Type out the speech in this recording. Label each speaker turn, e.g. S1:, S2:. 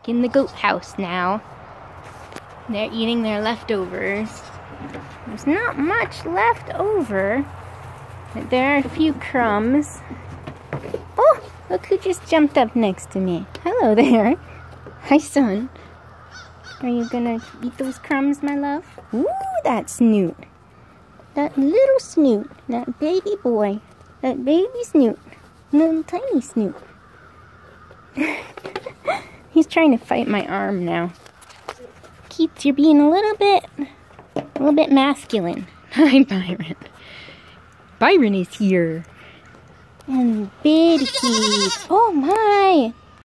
S1: back in the goat house now. They're eating their leftovers. There's not much left over. There are a few crumbs. Oh, look who just jumped up next to me. Hello there. Hi, son. Are you gonna eat those crumbs, my love? Ooh, that snoot. That little snoot. That baby boy. That baby snoot. Little tiny snoot. He's trying to fight my arm now. Keith, you're being a little bit, a little bit masculine. Hi, Byron. Byron is here. And Biddy Keith. Oh my!